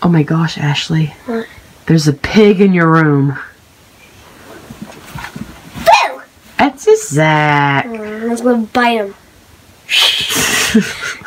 Oh my gosh, Ashley. What? There's a pig in your room. Boo! That's just Zack. Mm, let's go bite him.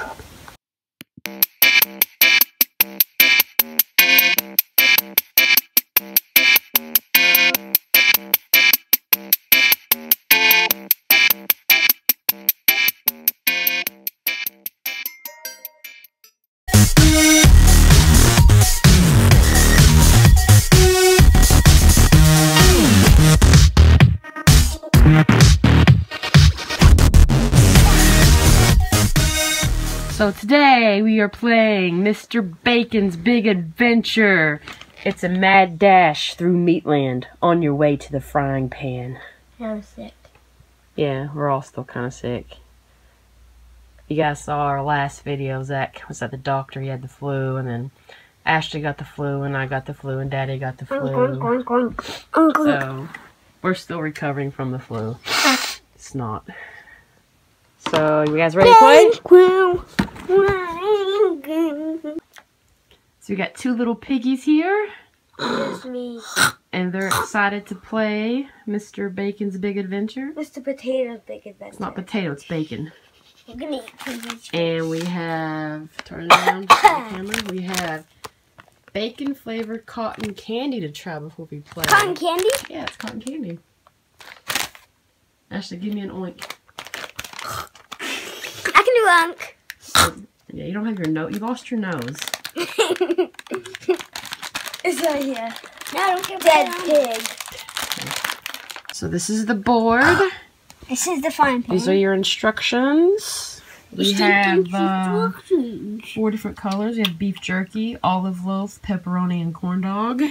So today we are playing Mr. Bacon's Big Adventure. It's a mad dash through Meatland on your way to the frying pan. I'm sick. Yeah, we're all still kind of sick. You guys saw our last video. Zack was at the doctor. He had the flu, and then Ashley got the flu, and I got the flu, and Daddy got the flu. So we're still recovering from the flu. It's not. So you guys ready to play? So we got two little piggies here, me. and they're excited to play Mr. Bacon's Big Adventure. Mr. Potato's Big Adventure. It's not potato, it's bacon. We're gonna eat piggies. And we have, turn it around the camera, we have bacon flavored cotton candy to try before we play. Cotton candy? Yeah, it's cotton candy. Ashley, give me an oink. I can do unk. Yeah, you don't have your nose. You lost your nose. it's right here. No, I don't care. Dead pig. So this is the board. This is the fine pan. These are your instructions. We have uh, four different colors. We have beef jerky, olive loaf, pepperoni, and corn dog.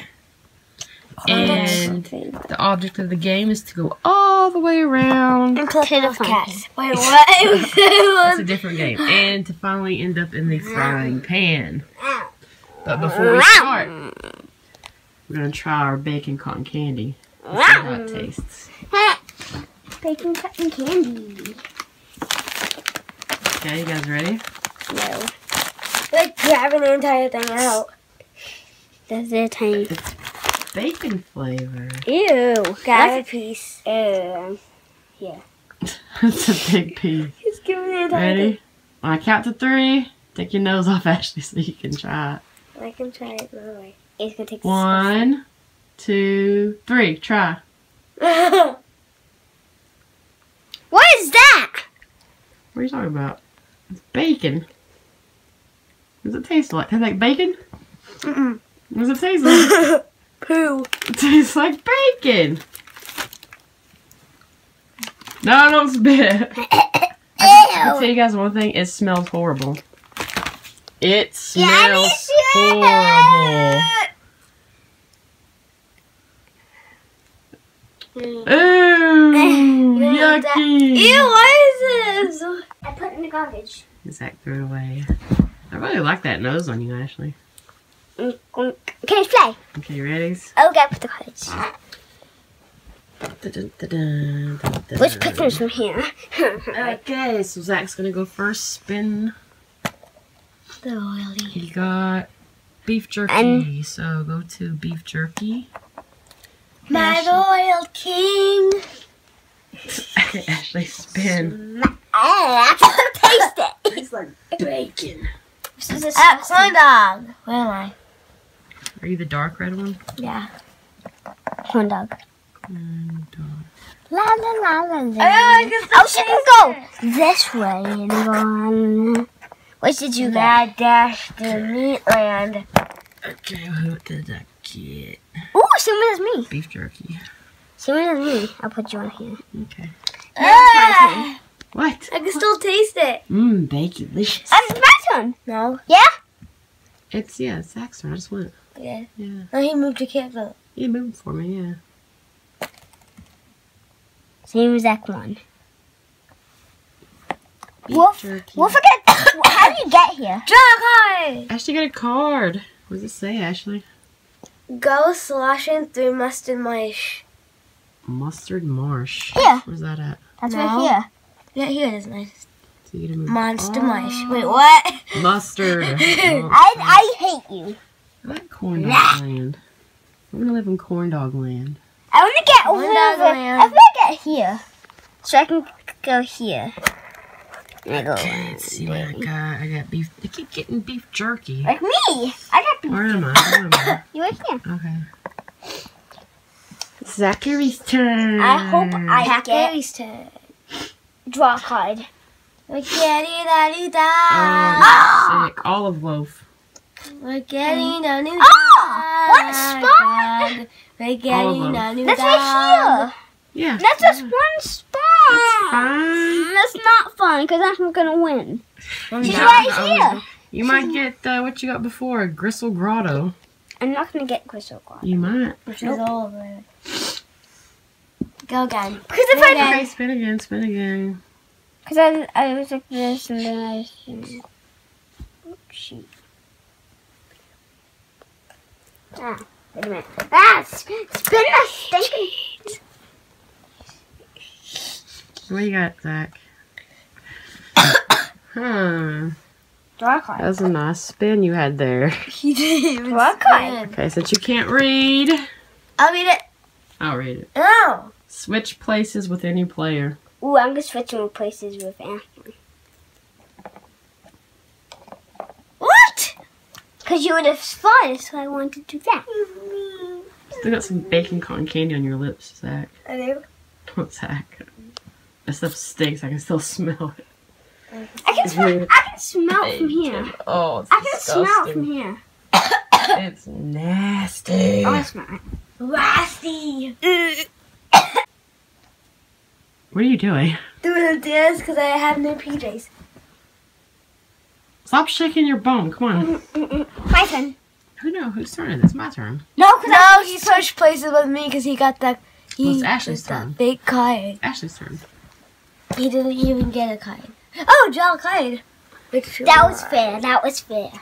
And the object of the game is to go all the way around. And potato cats. Wait, what? It's a different game. And to finally end up in the frying pan. But before we start, we're going to try our bacon cotton candy. and See how it tastes. Bacon cotton candy. Okay, you guys ready? No. Like grabbing the entire thing out. That's the tiny. Bacon flavor. Ew. Grab a piece. Ew. Yeah. It's a big piece. He's giving the entire Ready? When I count to three, take your nose off, Ashley, so you can try it. I can try it another way. It's gonna take One, two, three. Try. what is that? What are you talking about? It's bacon. What does it taste like? Tastes like bacon? Mm-mm. What does it taste like? Poo. it tastes like bacon. No, I don't spit. I'll tell you guys one thing. It smells horrible. It smells horrible. Ooh, yucky. Ew, what is this? I put it in the garbage. Zack threw it away. I really like that nose on you, Ashley. Can you play? Okay, you ready? Okay, put the garbage. Da-da-da-da, Which pictures from here? Okay, so Zack's gonna go first. Spin. the oily. He got beef jerky, And- so go to beef jerky. My royal king. Okay, Ashley, spin. Eh, I can taste it. It's like bacon. This is a corn dog. Where am I? Are you the dark red one? Yeah. Corn dog. Mm, dark. La la la la la. Oh, she can go this way and go on. Which did you get? dash to Meatland. Okay, what did I get? Ooh, same one as me. Beef jerky. Same one as me. I'll put you on here. Okay. Ah, What? I can still taste it. Mmm, bacon, delicious. That's my turn. No. Yeah? It's, yeah, it's Zack's. I just went. Yeah. Yeah. Oh, he moved to camera. He moved for me, yeah. Same exact one. Beef Wolf- jerky. We'll forget. How did you get here? Dragon! Ashley got a card. What does it say, Ashley? Go sloshing through mustard marsh. Mustard Marsh. Yeah. Where's that at? That's No. right here. Yeah, here it is nice. So you get a move. Monster Oh, Mush. Wait, what? Mustard. Oh, I, I hate you. I corn dog land. We're gonna live in corn dog land. I want to get over One dog land. I want to get here. So I can go here. And I go Okay, let's see what I got. I got beef. I keep getting beef jerky. Like me. I got beef. Where am I? Where am I? You right here. Okay. Zachary's turn. I hope I get Zachary's turn. draw a card. We're getting a new dog. Oh, sick. Olive loaf. We're getting a new Oh, one spot. dog. We're getting That's right here. Yeah. That's just one spot. Fine. That's not fun because I'm not gonna win. She's right here. You might get uh, what you got before, a Gristle Grotto. I'm not gonna get crystal card. You might. Which is over. Go again. Because if I, Okay, spin again, spin again. Because I, I was like this and then I was. Oh, shoot. Ah, wait a minute. Ah, spin, spin the stinking. What you got, Zack? huh. Draw a That was a nice spin you had there. He didn't even Draw a. Okay, since you can't read, I'll read it. I'll read it. No. Switch places with any player. Ooh, I'm gonna switch my places with Anthony. What? Because you would have fun, so I wanted to do that. Still got some bacon cotton candy on your lips, Zack. I do. Don't Zack. That stuff stinks. I can still smell it. I can smell. I can smell it from here. Oh, it's I can smell it from here. It's nasty. Oh, I smell it. Rusty. What are you doing? Doing a dance because I have no PJs. Stop shaking your bum. Come on. My turn. Who know whose turn is it? It's my turn. No, because No, he switched places with me because he got that. He Well, it's Ashley's got turn. Big card. Ashley's turn. He didn't even get a card. Oh, draw a card. Which that was fair. That was fair.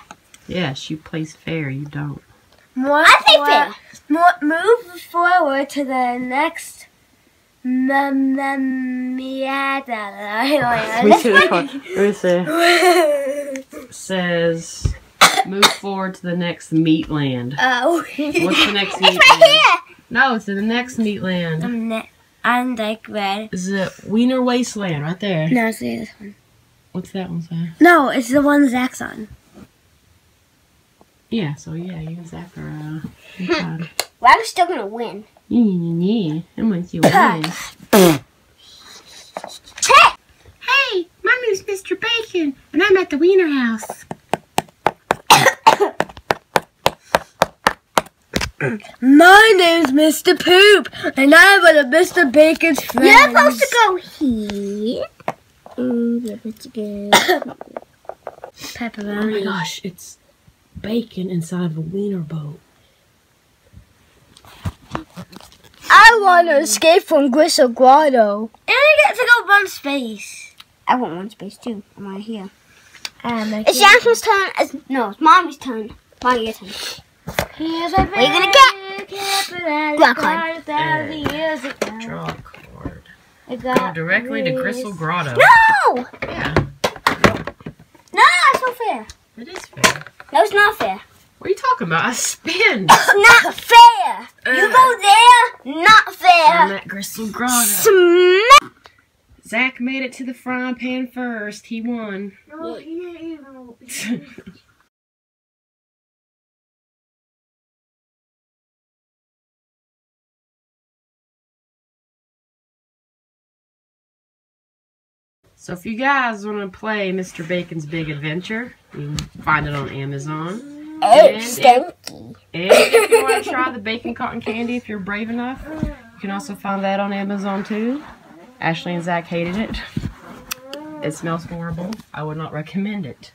Yes, you plays fair. You don't. More, I think fair. More, move forward to the next. Mum, mum, Let me see the card. Let me see. It says move forward to the next meat land. Oh. What's the next meat Right land? here. No, it's in the next meat land. I'm, ne- I'm like red. Is it Wiener Wasteland right there? No, it's this one. What's that one say? No, it's the one Zack's on. Yeah, so yeah, you and Zack are uh. Well, I'm still gonna win. You. win. Hey! Hey, my name's Mr. Bacon, and I'm at the Wiener House. My name's Mr. Poop, and I'm one of Mr. Bacon's friends. You're supposed to go here. Mm, you're supposed to. Oh my pepperoni. gosh, it's bacon inside of a wiener boat. I want to escape from Gristle Grotto. And I get to go run space. I want one space too. I'm right here. Um, It's Jasmine's turn. It's, no, it's Mommy's turn. Mommy, your turn. Here's a What are you gonna get? get? Draw a card. Draw a card. Go directly to Gristle Grotto. No! Yeah, No, that's not fair. it is fair. No, it's not fair. What are you talking about? I spin. Not fair. You uh, go there, not fair. I'm fair. at Gristle Grotto. Smack. Zack made it to the frying pan first. He won. No, he didn't even. So if you guys want to play Mr. Bacon's Big Adventure, you can find it on Amazon. It's stinky. And if you want to try the bacon cotton candy, if you're brave enough, you can also find that on Amazon too. Ashley and Zack hated it. It smells horrible. I would not recommend it.